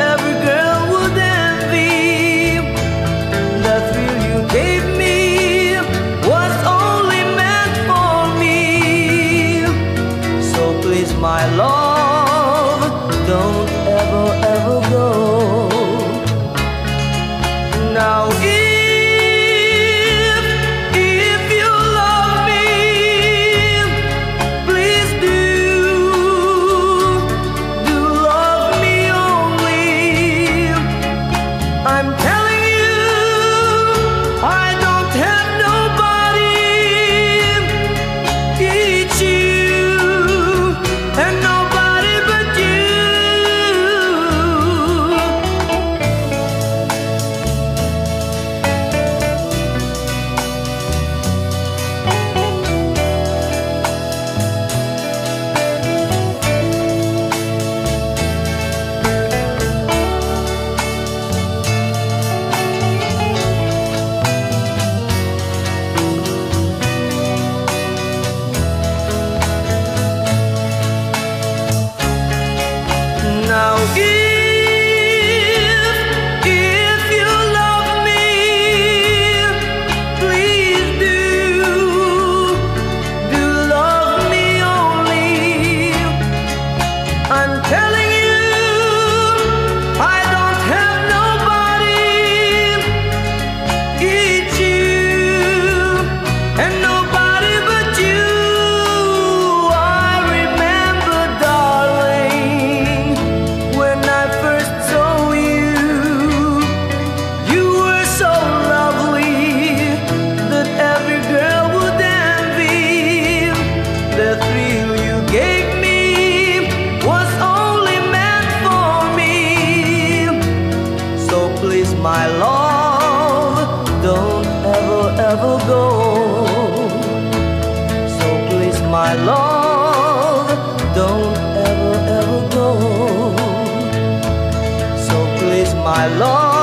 every girl please, my love, don't ever, ever go. So please, my love, don't ever, ever go. So please, my love.